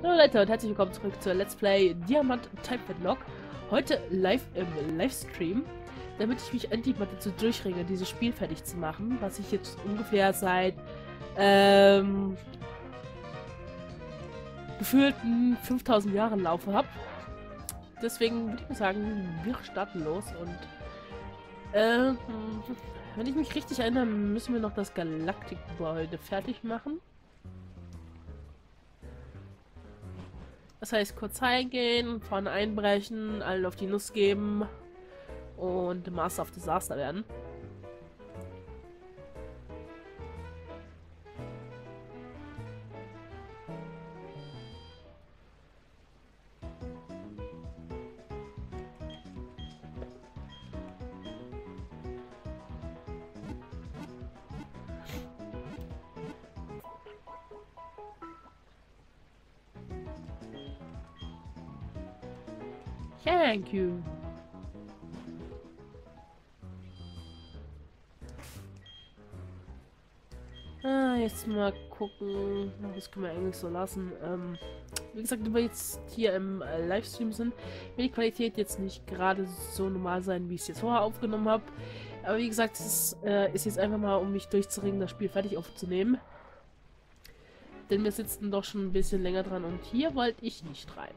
Hallo Leute und herzlich willkommen zurück zur Let's Play Diamant Type Lock. Heute live im Livestream, damit ich mich endlich mal dazu durchringe, dieses Spiel fertig zu machen, was ich jetzt ungefähr seit ähm, gefühlten 5000 Jahren laufe habe. Deswegen würde ich mal sagen, wir starten los und äh, wenn ich mich richtig erinnere, müssen wir noch das Galaktikgebäude fertig machen. Das heißt, kurz reingehen, vorne einbrechen, allen auf die Nuss geben und Master of Disaster werden. Thank you. Ah, jetzt mal gucken. Das können wir eigentlich so lassen. Ähm, wie gesagt, wenn wir jetzt hier im äh, Livestream sind, wird die Qualität jetzt nicht gerade so normal sein, wie ich es jetzt vorher aufgenommen habe. Aber wie gesagt, es äh, ist jetzt einfach mal, um mich durchzuringen, das Spiel fertig aufzunehmen. Denn wir sitzen doch schon ein bisschen länger dran und hier wollte ich nicht rein.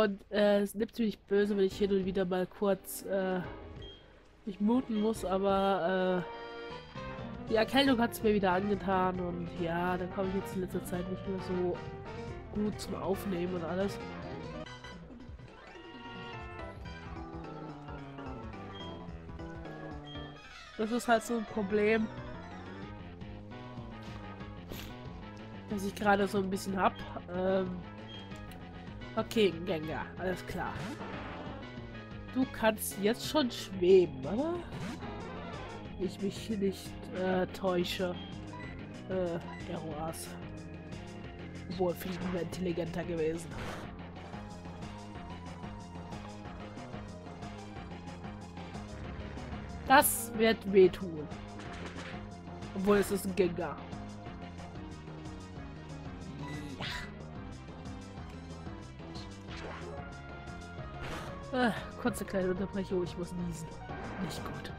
Und äh, es nimmt ziemlich böse, wenn ich hier nur wieder mal kurz äh, mich muten muss, aber äh, die Erkältung hat es mir wieder angetan und ja, da komme ich jetzt in letzter Zeit nicht mehr so gut zum Aufnehmen und alles. Das ist halt so ein Problem, das ich gerade so ein bisschen hab. Ähm, Okay, Gänger, alles klar. Du kannst jetzt schon schweben, oder? Ich mich nicht äh, täusche. Äh, Eroas. Obwohl, Fliegen wäre intelligenter gewesen. Das wird wehtun. Obwohl es ist ein Gänger. Ah, kurze kleine Unterbrechung, ich muss niesen. Nicht gut.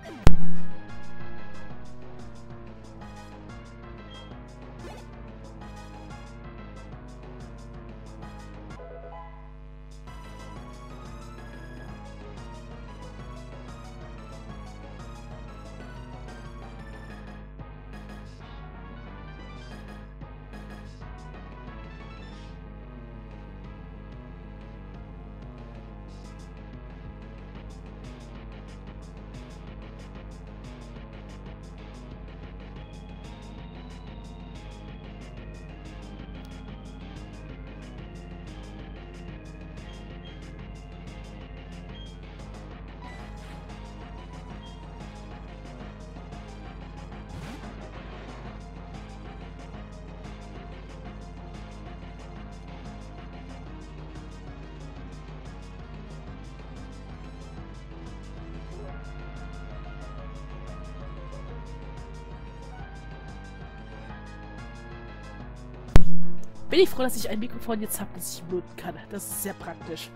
Bin ich froh, dass ich ein Mikrofon jetzt habe, das ich muten kann. Das ist sehr praktisch.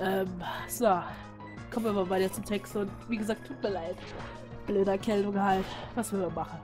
Ähm, so. Kommen wir mal weiter zum Text und wie gesagt, tut mir leid. Blöde Erkältung halt. Was will man machen?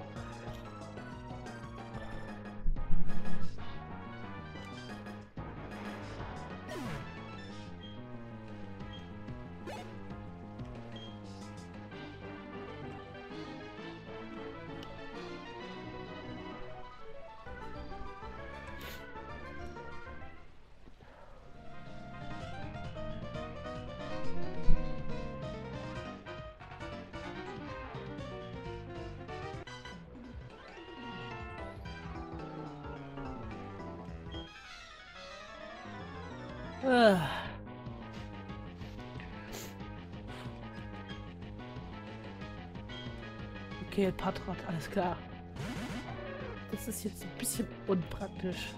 Okay, Patrat, alles klar. Das ist jetzt ein bisschen unpraktisch.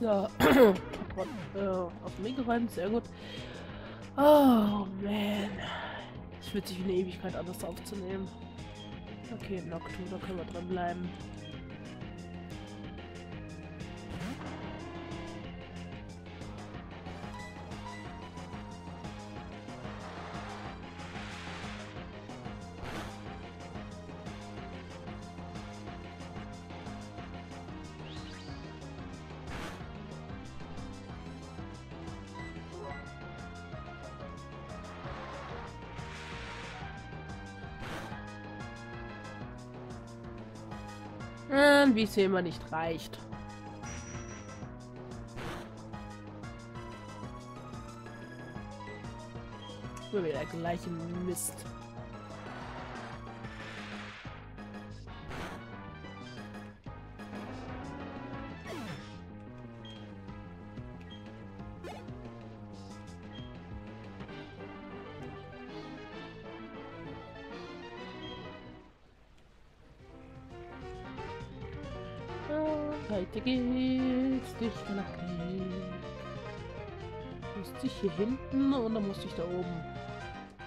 So. äh, auf den Weg geräumt, sehr gut. Oh, man. Es fühlt sich eine Ewigkeit an, das aufzunehmen. Okay, Noctu, da können wir dran bleiben. Wie es hier immer nicht reicht. Nur wieder der gleiche Mist.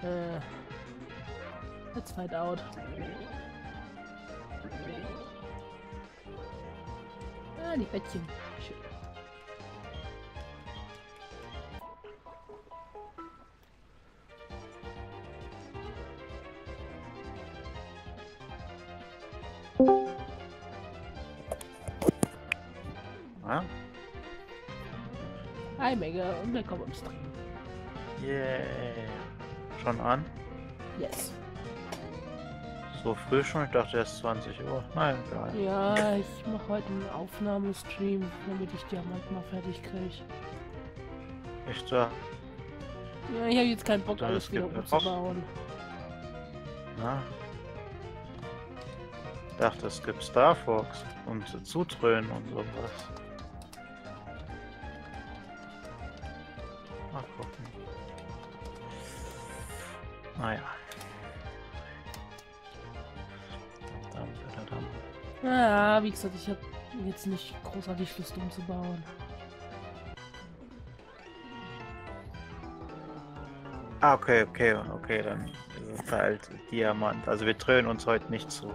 Äh. Let's find out. Ah, die Bettchen. Schön. Ja? Hi Mega und willkommen im Stream. Yeah. Schon an? Yes. So früh schon? Ich dachte erst 20 Uhr. Nein, egal. Ja, ich mache heute einen Aufnahmestream, damit ich die am mal fertig kriege. Echt da? Ja, ich habe jetzt keinen Bock, Das alles wieder umzubauen. Na? Ich dachte, es gibt Star Fox und Zutrönen und sowas. Naja. Ja, wie gesagt, ich habe jetzt nicht großartig Lust umzubauen. Ah, okay, okay, okay, dann ist es halt Diamant. Also wir dröhnen uns heute nicht zu.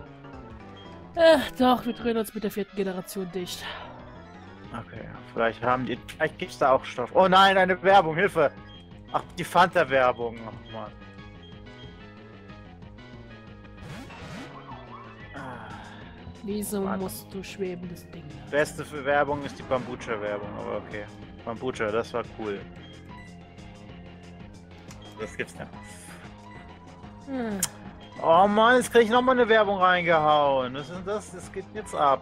Äh, doch, wir drehen uns mit der vierten Generation dicht. Okay, vielleicht haben die. Vielleicht gibt's da auch Stoff. Oh nein, eine Werbung, Hilfe! Ach, die Fanta-Werbung. Oh Mann. Wieso Warte. musst du schwebendes Ding? Beste für Werbung ist die Bambucha-Werbung, aber okay. Bambucha, das war cool. Das gibt's nicht. Hm. Oh Mann, jetzt krieg ich nochmal eine Werbung reingehauen. Was ist denn das? Das geht jetzt ab.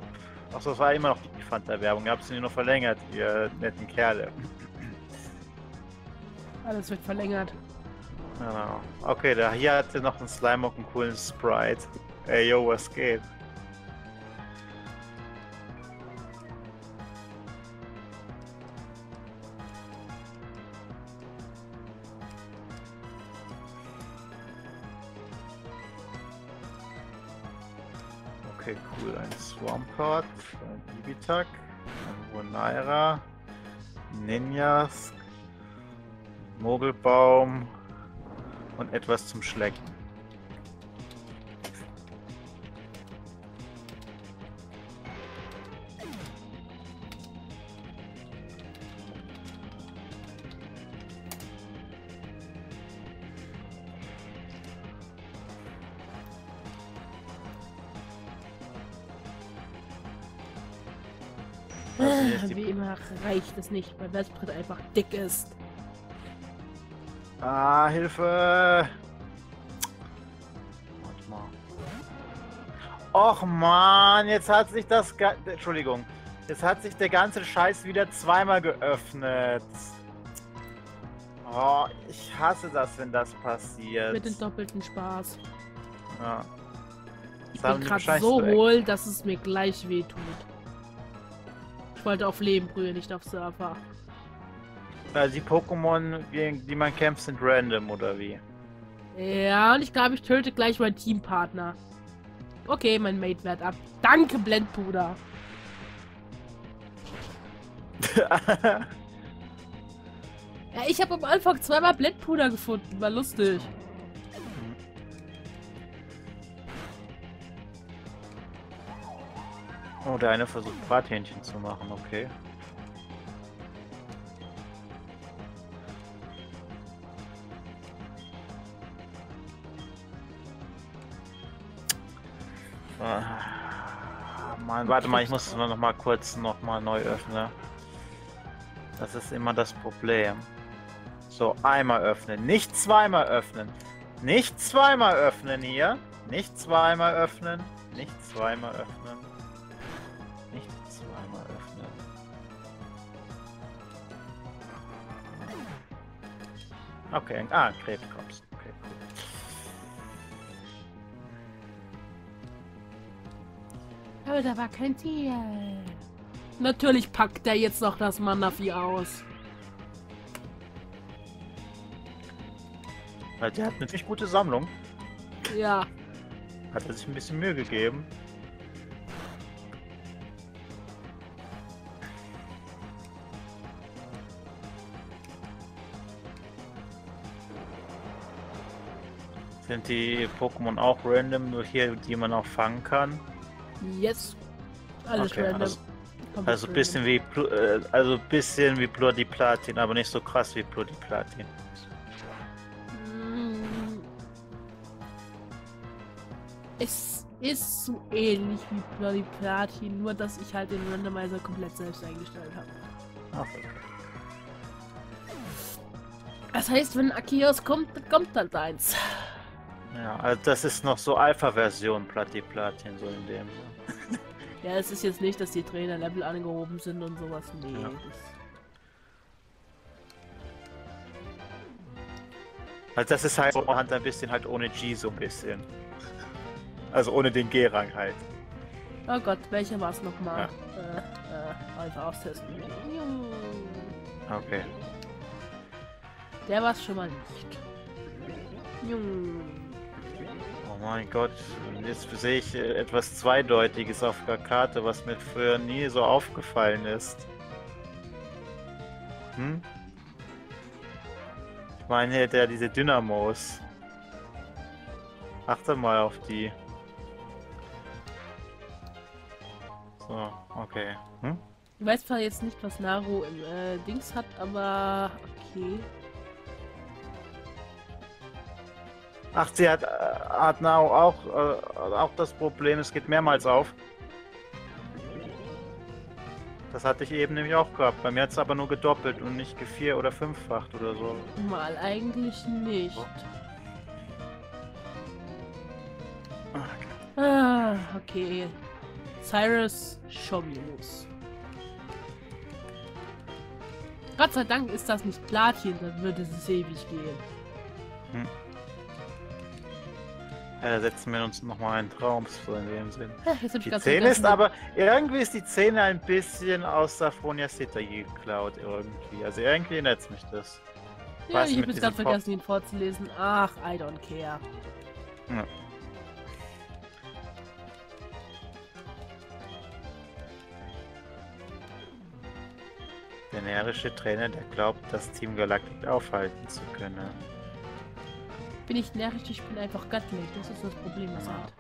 Achso, das war immer noch die Fanta-Werbung. Ihr habt sie nur noch verlängert, ihr netten Kerle. Alles wird verlängert. Genau. Okay, da hier hat er noch einen Slimeock einen coolen Sprite. Ey, yo, was geht? Ein Ibitak, Wonaira, Ninjas, Mogelbaum und etwas zum Schlecken. Reicht es nicht, weil Westbrett einfach dick ist. Ah, Hilfe! Warte mal. Och man, jetzt hat sich das. Ga Entschuldigung. Jetzt hat sich der ganze Scheiß wieder zweimal geöffnet. Oh, ich hasse das, wenn das passiert. Mit dem doppelten Spaß. Ja. Ich Das haben bin gerade so hohl, dass es mir gleich wehtut. Ich wollte auf Leben brühen, nicht auf Surfer. Also die Pokémon, gegen die man kämpft, sind random, oder wie? Ja, und ich glaube, ich töte gleich meinen Teampartner. Okay, mein Mate wehrt ab. Danke, Blendpuder. Ja, ich habe am Anfang zweimal Blendpuder gefunden. War lustig. Oh, der eine versucht Brathähnchen zu machen, okay. Ah, Mann, warte mal, ich muss es noch mal kurz noch mal neu öffnen. Das ist immer das Problem. So, einmal öffnen. Nicht zweimal öffnen. Nicht zweimal öffnen hier. Nicht zweimal öffnen. Nicht zweimal öffnen. Okay, ah, Krebskops. Okay, cool. Aber da war kein Tier. Natürlich packt er jetzt noch das Manafi aus. Weil der hat eine ziemlich gute Sammlung. Ja. Hat er sich ein bisschen Mühe gegeben. Sind die Pokémon auch random, nur hier, die man auch fangen kann? Jetzt. Alles Okay, random. also- Also random. bisschen wie äh, also bisschen wie Bloody Platin, aber nicht so krass wie Bloody Platin. Mm. Es ist so ähnlich wie Bloody Platin, nur dass ich halt den Randomizer komplett selbst eingestellt habe. Ach, okay. Das heißt, wenn Akios kommt, dann kommt halt eins. Ja, also das ist noch so Alpha-Version Bloody Platin, so in dem. Ja, es ist jetzt nicht, dass die Trainer Level angehoben sind und sowas. Nee. Ja. Das, Also das ist halt so ein bisschen halt ohne G so ein bisschen. Also ohne den G-Rang halt. oh Gott, welcher war es nochmal? Äh, äh, einfach austesten. Okay. Der war es schon mal nicht. Jung. Mein Gott, jetzt sehe ich äh, etwas Zweideutiges auf der Karte, was mir früher nie so aufgefallen ist. Hm? Ich meine, hat er diese Dynamos. Achte mal auf die. So, okay. Hm? Ich weiß zwar jetzt nicht, was Naru im äh, Dings hat, aber okay. Ach, sie hat, äh, hat Nao auch, äh, auch das Problem, es geht mehrmals auf. Das hatte ich eben nämlich auch gehabt. Bei mir hat es aber nur gedoppelt und nicht gevier- oder fünffacht oder so. Mal eigentlich nicht. Ah, okay. Cyrus Shobius. Gott sei Dank ist das nicht Platin, dann würde es ewig gehen. Ja, da setzen wir uns nochmal einen Traum, so in dem Sinn. Hab ich Die Szene ist aber, irgendwie ist die Szene ein bisschen aus Saphronia City geklaut irgendwie. Also irgendwie erinnert mich das. Ja, was ich habe jetzt gerade vergessen, ihn vorzulesen. Ach, I don't care. Ja. Der närrische Trainer, der glaubt, das Team Galactic aufhalten zu können. Bin ich närrisch, ich bin einfach göttlich. Das ist das Problem, was er hat.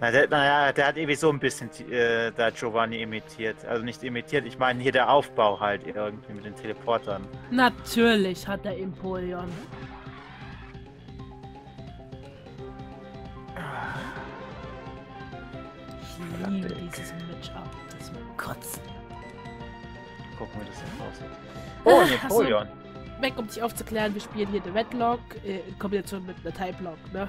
Na, der, naja, der hat irgendwie so ein bisschen äh, da Giovanni imitiert. Also nicht imitiert, ich meine hier der Aufbau halt irgendwie mit den Teleportern. Natürlich hat er Empoleon. Ich liebe dieses Matchup. Das ist mir kotzen. Gucken, wie das jetzt aussieht. Oh, Ach, Napoleon. Weg, um dich aufzuklären, wir spielen hier The Wetlock äh, in Kombination mit einer Type-Lock, ne?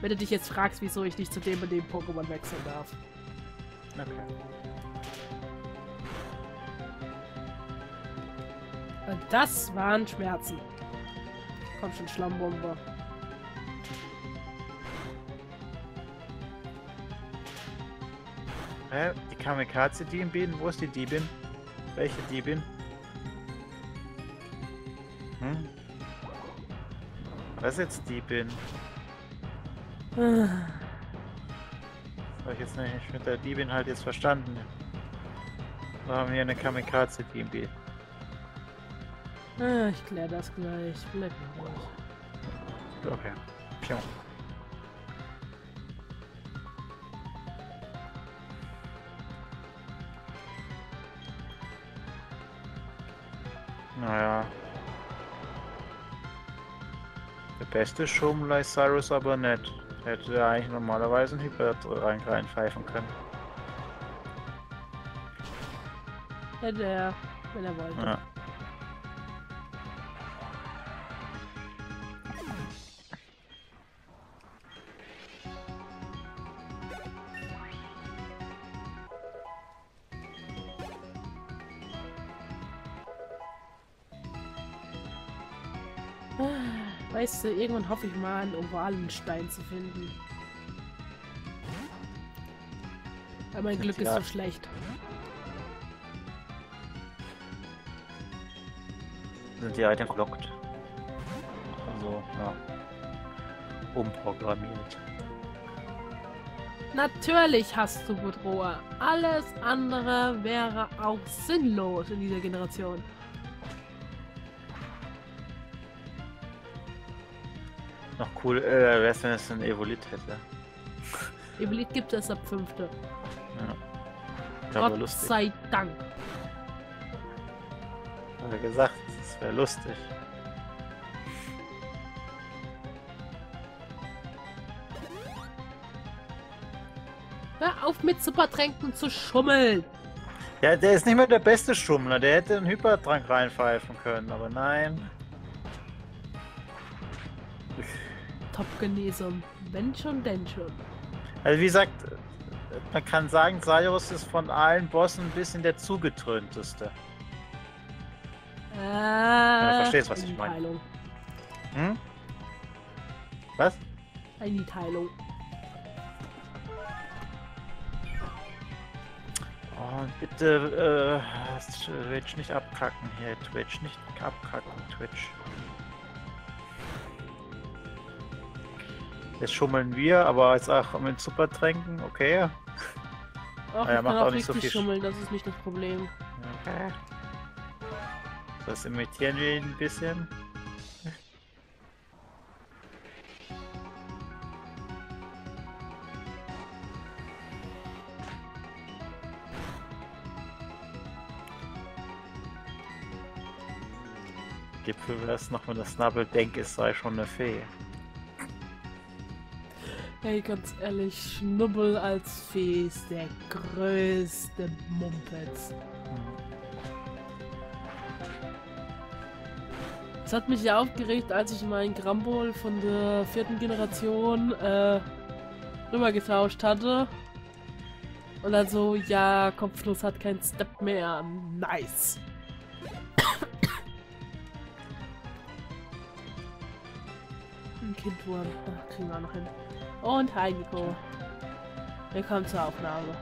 Wenn du dich jetzt fragst, wieso ich nicht zu dem und dem Pokémon wechseln darf. Okay. Und das waren Schmerzen. Komm schon, Schlammbombe. Hä? Die Kamikaze-Diebin? Wo ist die Diebin? Welche Diebin? Hm? Was ist jetzt Diebin? Habe ich jetzt nicht mit der Diebin halt jetzt verstanden. Wir haben hier eine Kamikaze-Diebin. Ah, ich kläre das gleich. Bleib ruhig. Okay. Pion. Beste Schummler ist Cyrus aber nicht. Hätte er eigentlich normalerweise einen Hyper rein reinpfeifen können. Hätte er, wenn er wollte. Ja. Weißt du, irgendwann hoffe ich mal, einen ovalen Stein zu finden. Aber mein Glück ist so schlecht. Sind die Items blockt. Also, ja. Umprogrammiert. Natürlich hast du Bedroher. Alles andere wäre auch sinnlos in dieser Generation. Cool äh, wäre es, wenn es ein Evolit hätte. Ebelit gibt es ab fünfte. Ja. Ja, aber Gott lustig. sei Dank. Hat er gesagt, das wäre lustig. Hör auf mit Supertränken zu schummeln. Ja, der ist nicht mehr der beste Schummler. Der hätte einen Hypertrank reinpfeifen können, aber nein. Top-Genesung. Wenn schon, denn schon. Also wie gesagt, man kann sagen, Cyrus ist von allen Bossen ein bisschen der zugetrönteste. Äh, verstehst, was ich meine. Hm? Was? Einteilung. Oh, bitte, äh, Twitch nicht abkacken hier. Twitch nicht abkacken, Twitch. Jetzt schummeln wir, aber jetzt auch mit Supertränken, okay. Ach, ja, ich macht kann auch nicht so viel Sch- schummeln, das ist nicht das Problem. Okay. Das imitieren wir ihn ein bisschen. Gipfel wäre es noch, wenn das Snabbel denkt, es sei schon eine Fee. Hey, ganz ehrlich, Schnubbel als Fee ist der größte Mumpetz. Es hat mich ja aufgeregt, als ich meinen Grambol von der vierten Generation äh, rübergetauscht hatte. Und dann so, ja, Kopfnuss hat keinen Step mehr. Nice. Ein Kindwurm. Ach, kriegen wir auch noch hin. Und hi, Nico. Willkommen zur Aufnahme.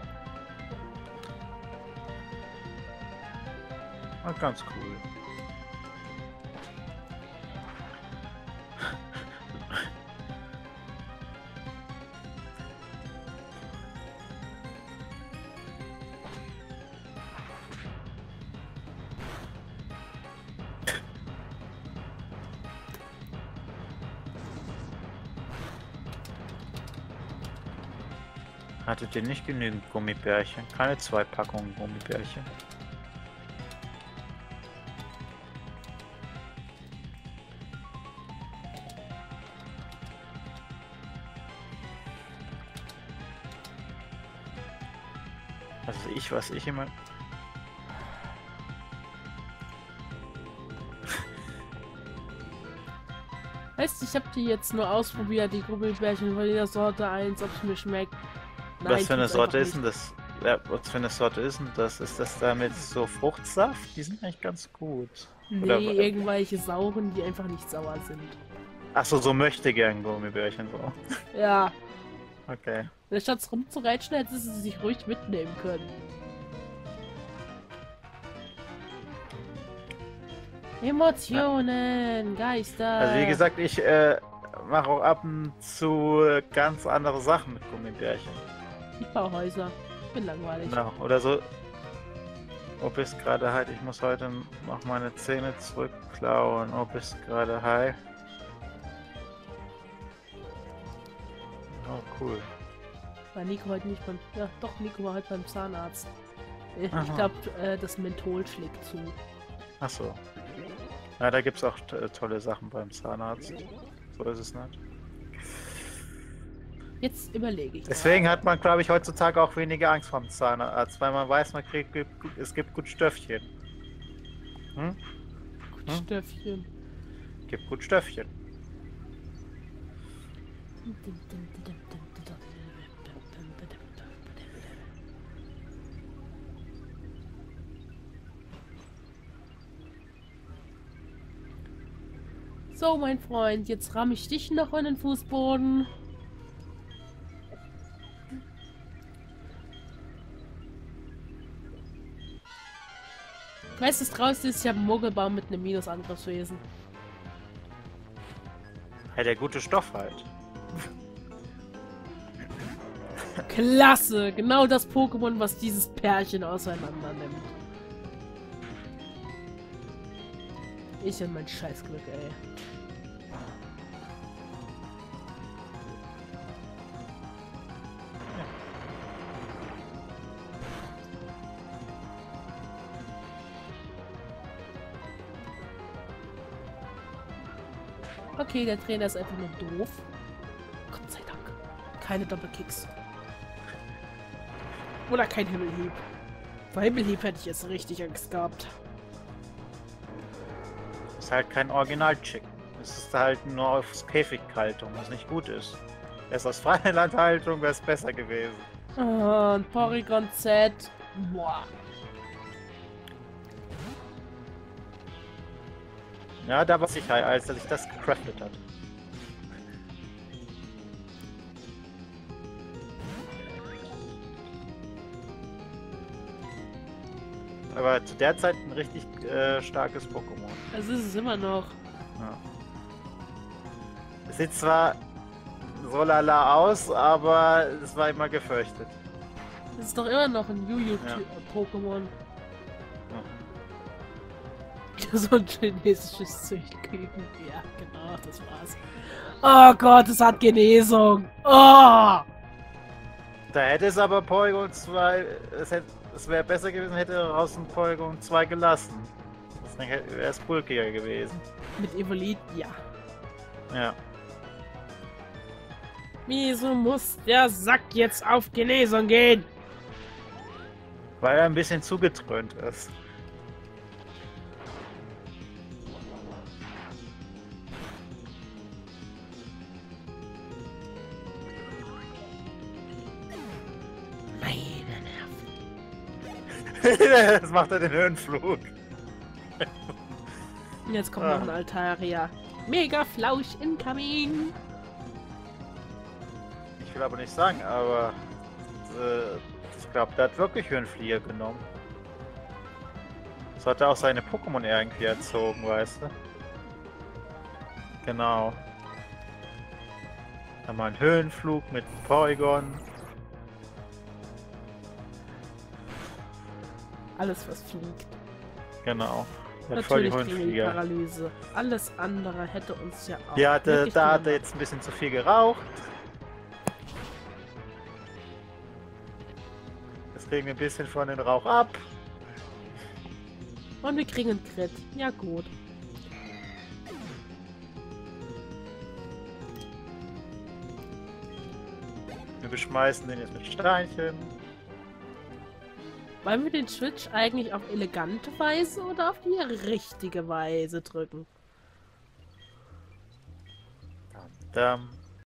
Ah, ganz cool. Hattet ihr nicht genügend Gummibärchen? Keine zwei Packungen Gummibärchen. Also ich, was ich immer... Weißt du, ich habe die jetzt nur ausprobiert, die Gummibärchen von jeder Sorte eins, ob es mir schmeckt. Was für eine Sorte ist denn das? Ja, was für eine Sorte ist denn das? Ist das damit so Fruchtsaft? Die sind eigentlich ganz gut. nicht. oder- Nee, irgendwelche sauren, die einfach nicht sauer sind. Achso, so möchte gern Gummibärchen so. Ja, Okay. statt rumzureitschen, hätte sie sich ruhig mitnehmen können. Emotionen, Geister. Also wie gesagt, ich äh, mache auch ab und zu ganz andere Sachen mit Gummibärchen. Ich baue Häuser. Ich bin langweilig. Genau, oder so. Oh, bist gerade halt, ich muss heute noch meine Zähne zurückklauen. Oh, bist gerade high. Oh, cool. War Nico heute nicht beim. Ja, doch, Nico war heute beim Zahnarzt. Äh, Ich glaube, äh, das Menthol schlägt zu. Ach so. Ja, da gibt's auch t- tolle Sachen beim Zahnarzt. So ist es nicht. Jetzt überlege ich. Deswegen hat man, glaube ich, heutzutage auch weniger Angst vor dem Zahnarzt, weil man weiß, man kriegt, es gibt gut Stöffchen. Hm? Gut, hm? Stöffchen. Gibt gut Stöffchen. So, mein Freund, jetzt ramme ich dich noch in den Fußboden. Weißt du, das draußen ist ja ein Muggelbaum mit einem Minusangriffswesen. Ja, der gute Stoff halt. Klasse! Genau das Pokémon, was dieses Pärchen auseinander nimmt. Ich und mein Scheißglück, ey. Okay, der Trainer ist einfach nur doof. Gott sei Dank. Keine Doppelkicks. Oder kein Himmelhieb. Vor Himmelhieb hätte ich jetzt richtig Angst gehabt. Ist halt kein Original-Chicken. Es ist halt nur auf Käfighaltung, was nicht gut ist. Erst aus Freilandhaltung wäre es besser gewesen. Ein Porygon Z. Boah. Ja, da war sicher, als er sich das gecraftet hat. Aber zu der Zeit ein richtig äh, starkes Pokémon. Das ist es immer noch. Ja. Es sieht zwar so lala aus, aber es war immer gefürchtet. Das ist doch immer noch ein Yu-Yu-Pokémon. so ein chinesisches Züchtküken. Ja, genau, das war's. Oh Gott, es hat Genesung. Oh! Da hätte es aber Polygon 2, es, hätte- es wäre besser gewesen, hätte er raus ein Polygon 2 gelassen. Dann wäre es bulkiger gewesen. Mit Evolit, ja. Ja. Wieso muss der Sack jetzt auf Genesung gehen? Weil er ein bisschen zugetrönt ist. Das macht er den Höhenflug. Jetzt kommt Ah. noch ein Altaria. Mega Flausch incoming. Ich will aber nicht sagen, aber äh, ich glaube, der hat wirklich Höhenflieger genommen. So hat er auch seine Pokémon irgendwie erzogen, weißt du? Genau. Dann mal ein Höhenflug mit Porygon. Alles, was fliegt. Genau. Hat voll die Natürlich Höhenflieger. Alles andere hätte uns ja auch. Hatte, wirklich da hat er jetzt ein bisschen zu viel geraucht. Jetzt kriegen wir ein bisschen von den Rauch ab. Und wir kriegen einen Crit. Ja, gut. Wir beschmeißen den jetzt mit Steinchen. Wollen wir den Switch eigentlich auf elegante Weise oder auf die richtige Weise drücken? Dam.